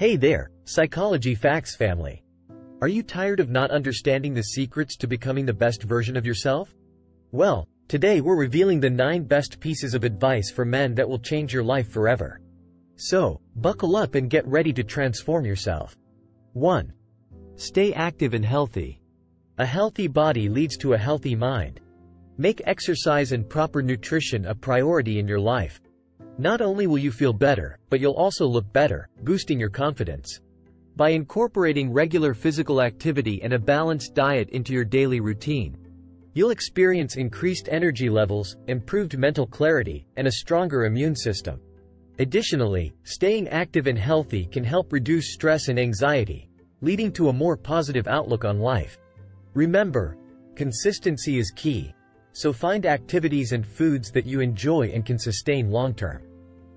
Hey there, Psychology Facts family. Are you tired of not understanding the secrets to becoming the best version of yourself? Well, today we're revealing the 9 best pieces of advice for men that will change your life forever. So, buckle up and get ready to transform yourself. 1. Stay active and healthy. A healthy body leads to a healthy mind. Make exercise and proper nutrition a priority in your life. Not only will you feel better, but you'll also look better, boosting your confidence. By incorporating regular physical activity and a balanced diet into your daily routine, you'll experience increased energy levels, improved mental clarity, and a stronger immune system. Additionally, staying active and healthy can help reduce stress and anxiety, leading to a more positive outlook on life. Remember, consistency is key, so find activities and foods that you enjoy and can sustain long-term.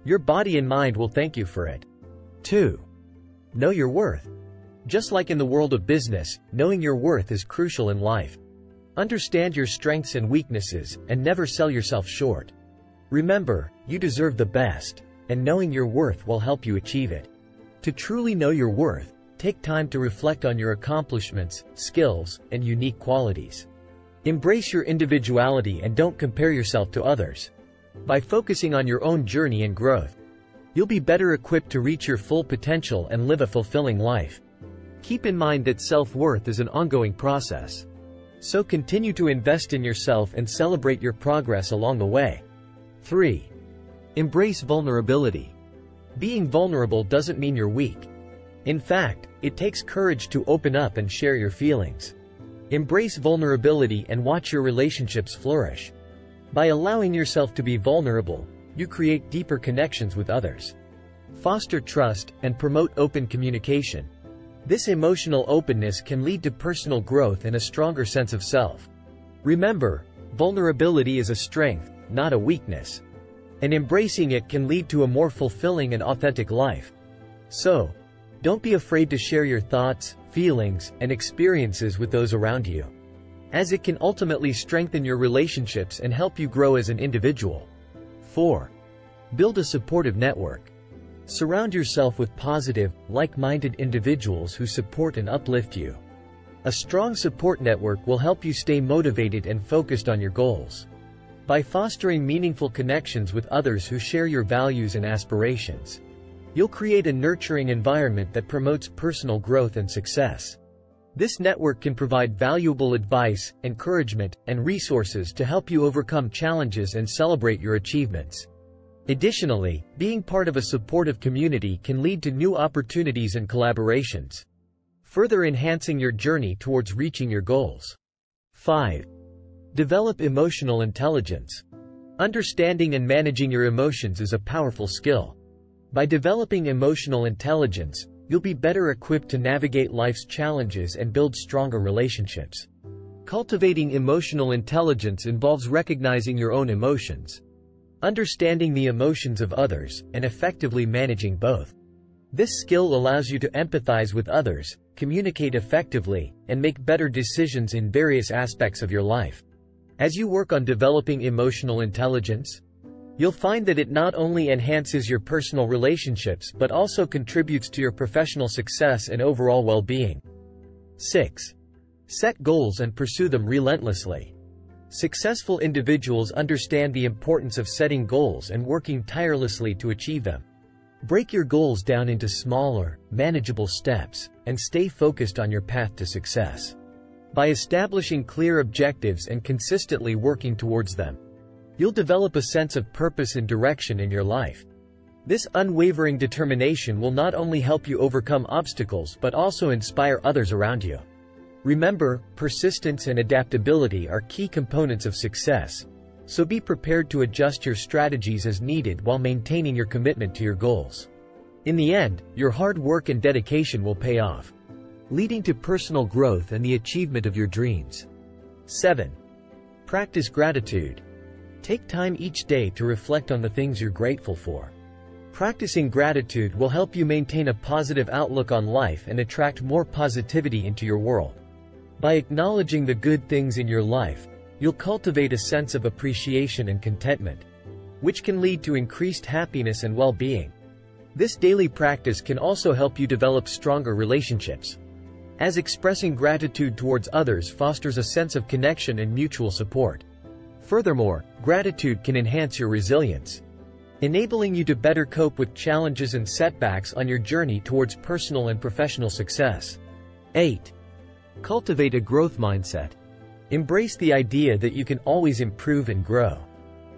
Your body and mind will thank you for it. 2. Know your worth. Just like in the world of business, knowing your worth is crucial in life. Understand your strengths and weaknesses, and never sell yourself short. Remember, you deserve the best, and knowing your worth will help you achieve it. To truly know your worth, take time to reflect on your accomplishments, skills, and unique qualities. Embrace your individuality and don't compare yourself to others. By focusing on your own journey and growth, you'll be better equipped to reach your full potential and live a fulfilling life. Keep in mind that self-worth is an ongoing process. So continue to invest in yourself and celebrate your progress along the way. 3. Embrace vulnerability. Being vulnerable doesn't mean you're weak. In fact, it takes courage to open up and share your feelings. Embrace vulnerability and watch your relationships flourish. By allowing yourself to be vulnerable, you create deeper connections with others. Foster trust and promote open communication. This emotional openness can lead to personal growth and a stronger sense of self. Remember, vulnerability is a strength, not a weakness. And embracing it can lead to a more fulfilling and authentic life. So, don't be afraid to share your thoughts, feelings, and experiences with those around you as it can ultimately strengthen your relationships and help you grow as an individual. 4. Build a supportive network. Surround yourself with positive, like-minded individuals who support and uplift you. A strong support network will help you stay motivated and focused on your goals. By fostering meaningful connections with others who share your values and aspirations, you'll create a nurturing environment that promotes personal growth and success. This network can provide valuable advice, encouragement, and resources to help you overcome challenges and celebrate your achievements. Additionally, being part of a supportive community can lead to new opportunities and collaborations, further enhancing your journey towards reaching your goals. 5. Develop emotional intelligence. Understanding and managing your emotions is a powerful skill. By developing emotional intelligence, You'll be better equipped to navigate life's challenges and build stronger relationships. Cultivating emotional intelligence involves recognizing your own emotions, understanding the emotions of others, and effectively managing both. This skill allows you to empathize with others, communicate effectively, and make better decisions in various aspects of your life. As you work on developing emotional intelligence, You'll find that it not only enhances your personal relationships but also contributes to your professional success and overall well-being. 6. Set goals and pursue them relentlessly. Successful individuals understand the importance of setting goals and working tirelessly to achieve them. Break your goals down into smaller, manageable steps, and stay focused on your path to success. By establishing clear objectives and consistently working towards them, You'll develop a sense of purpose and direction in your life. This unwavering determination will not only help you overcome obstacles but also inspire others around you. Remember, persistence and adaptability are key components of success, so be prepared to adjust your strategies as needed while maintaining your commitment to your goals. In the end, your hard work and dedication will pay off, leading to personal growth and the achievement of your dreams. 7. Practice gratitude. Take time each day to reflect on the things you're grateful for. Practicing gratitude will help you maintain a positive outlook on life and attract more positivity into your world. By acknowledging the good things in your life, you'll cultivate a sense of appreciation and contentment, which can lead to increased happiness and well-being. This daily practice can also help you develop stronger relationships. As expressing gratitude towards others fosters a sense of connection and mutual support. Furthermore, gratitude can enhance your resilience, enabling you to better cope with challenges and setbacks on your journey towards personal and professional success. 8. Cultivate a growth mindset. Embrace the idea that you can always improve and grow.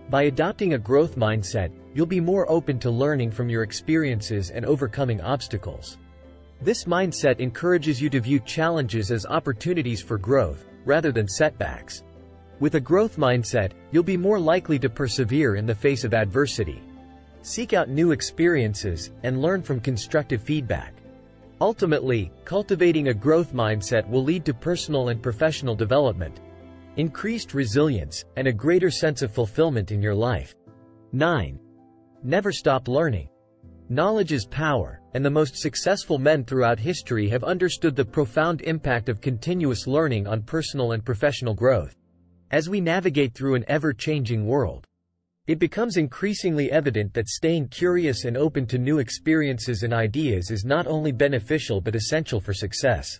By adopting a growth mindset, you'll be more open to learning from your experiences and overcoming obstacles. This mindset encourages you to view challenges as opportunities for growth, rather than setbacks. With a growth mindset, you'll be more likely to persevere in the face of adversity. Seek out new experiences, and learn from constructive feedback. Ultimately, cultivating a growth mindset will lead to personal and professional development, increased resilience, and a greater sense of fulfillment in your life. 9. Never stop learning. Knowledge is power, and the most successful men throughout history have understood the profound impact of continuous learning on personal and professional growth. As we navigate through an ever-changing world, it becomes increasingly evident that staying curious and open to new experiences and ideas is not only beneficial but essential for success.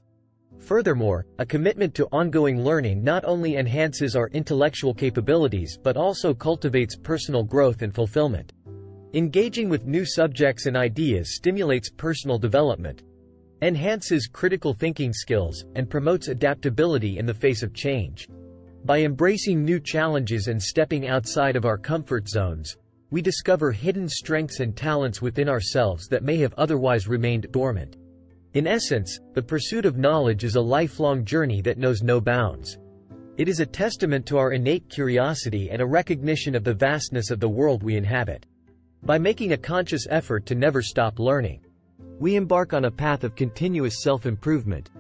Furthermore, a commitment to ongoing learning not only enhances our intellectual capabilities but also cultivates personal growth and fulfillment. Engaging with new subjects and ideas stimulates personal development, enhances critical thinking skills, and promotes adaptability in the face of change. By embracing new challenges and stepping outside of our comfort zones, we discover hidden strengths and talents within ourselves that may have otherwise remained dormant. In essence, the pursuit of knowledge is a lifelong journey that knows no bounds. It is a testament to our innate curiosity and a recognition of the vastness of the world we inhabit. By making a conscious effort to never stop learning, we embark on a path of continuous self-improvement,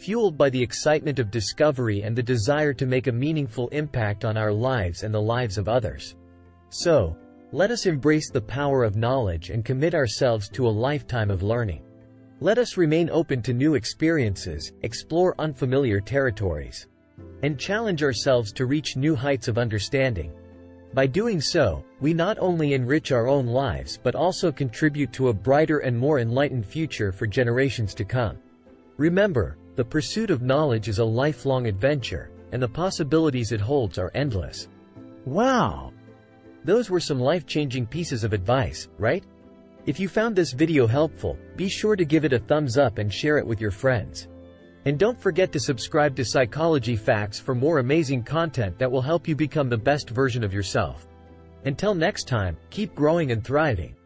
fueled by the excitement of discovery and the desire to make a meaningful impact on our lives and the lives of others. So, let us embrace the power of knowledge and commit ourselves to a lifetime of learning. Let us remain open to new experiences, explore unfamiliar territories, and challenge ourselves to reach new heights of understanding. By doing so, we not only enrich our own lives but also contribute to a brighter and more enlightened future for generations to come. Remember, the pursuit of knowledge is a lifelong adventure, and the possibilities it holds are endless. Wow! Those were some life-changing pieces of advice, right? If you found this video helpful, be sure to give it a thumbs up and share it with your friends. And don't forget to subscribe to Psychology Facts for more amazing content that will help you become the best version of yourself. Until next time, keep growing and thriving.